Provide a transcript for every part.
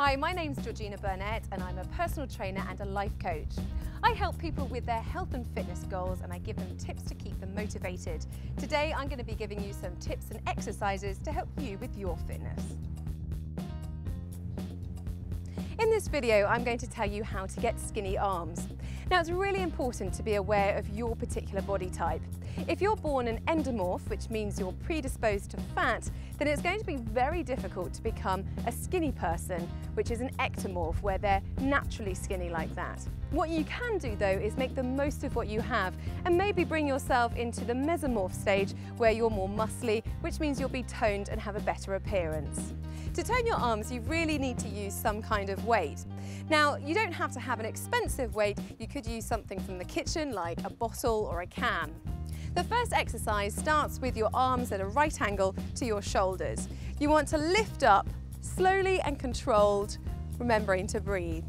Hi, my name's Georgina Burnett and I'm a personal trainer and a life coach. I help people with their health and fitness goals and I give them tips to keep them motivated. Today I'm going to be giving you some tips and exercises to help you with your fitness. In this video, I'm going to tell you how to get skinny arms. Now, it's really important to be aware of your particular body type. If you're born an endomorph, which means you're predisposed to fat, then it's going to be very difficult to become a skinny person, which is an ectomorph, where they're naturally skinny like that. What you can do though is make the most of what you have and maybe bring yourself into the mesomorph stage where you're more muscly, which means you'll be toned and have a better appearance. To tone your arms, you really need to use some kind of weight. Now, you don't have to have an expensive weight. You could use something from the kitchen, like a bottle or a can. The first exercise starts with your arms at a right angle to your shoulders. You want to lift up slowly and controlled, remembering to breathe.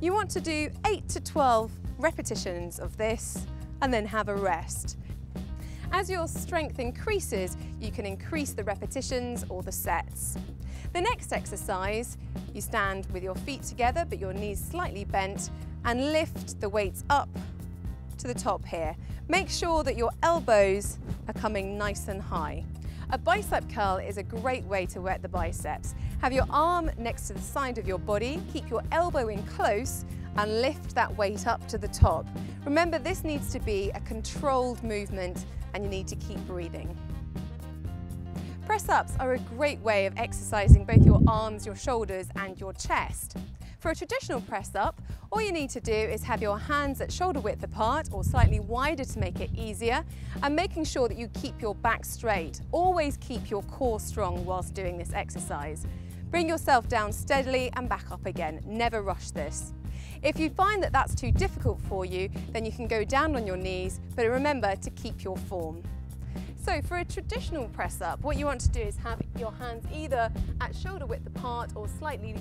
You want to do 8 to 12 repetitions of this and then have a rest. As your strength increases, you can increase the repetitions or the sets. The next exercise, you stand with your feet together but your knees slightly bent and lift the weights up to the top here. Make sure that your elbows are coming nice and high. A bicep curl is a great way to work the biceps. Have your arm next to the side of your body, keep your elbow in close and lift that weight up to the top. Remember this needs to be a controlled movement and you need to keep breathing. Press-ups are a great way of exercising both your arms, your shoulders and your chest. For a traditional press-up, all you need to do is have your hands at shoulder width apart or slightly wider to make it easier and making sure that you keep your back straight. Always keep your core strong whilst doing this exercise. Bring yourself down steadily and back up again. Never rush this. If you find that that's too difficult for you, then you can go down on your knees, but remember to keep your form. So for a traditional press up, what you want to do is have your hands either at shoulder width apart or slightly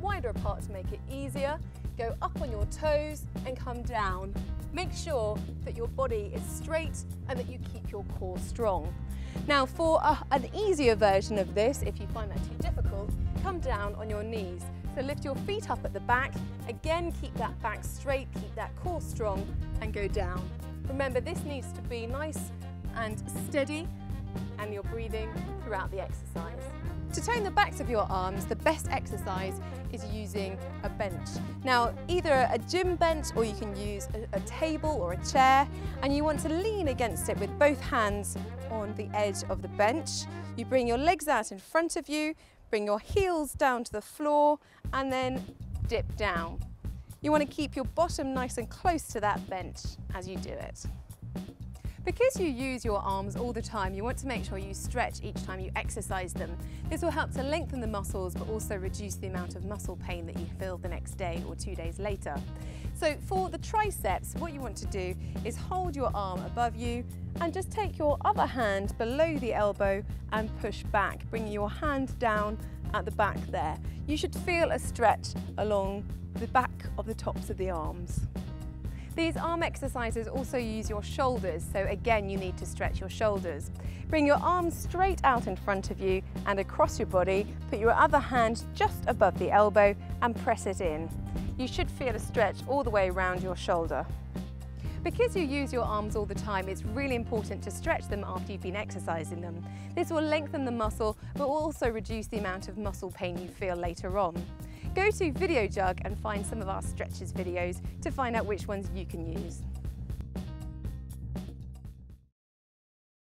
wider apart to make it easier. Go up on your toes and come down. Make sure that your body is straight and that you keep your core strong. Now for a, an easier version of this, if you find that too difficult, come down on your knees. So lift your feet up at the back, again keep that back straight, keep that core strong and go down. Remember this needs to be nice and steady and you're breathing throughout the exercise. To tone the backs of your arms, the best exercise is using a bench. Now, either a gym bench or you can use a, a, table or a chair, and you want to lean against it with both hands on the edge of the bench. You bring your legs out in front of you, bring your heels down to the floor, and then dip down. You want to keep your bottom nice and close to that bench as you do it. Because you use your arms all the time, you want to make sure you stretch each time you exercise them. This will help to lengthen the muscles but also reduce the amount of muscle pain that you feel the next day or two days later. So for the triceps, what you want to do is hold your arm above you and just take your other hand below the elbow and push back, bringing your hand down at the back there. You should feel a stretch along the back of the tops of the arms. These arm exercises also use your shoulders, so again you need to stretch your shoulders. Bring your arms straight out in front of you and across your body, put your other hand just above the elbow and press it in. You should feel a stretch all the way around your shoulder. Because you use your arms all the time, it's really important to stretch them after you've been exercising them. This will lengthen the muscle, but will also reduce the amount of muscle pain you feel later on. Go to VideoJug and find some of our stretches videos to find out which ones you can use.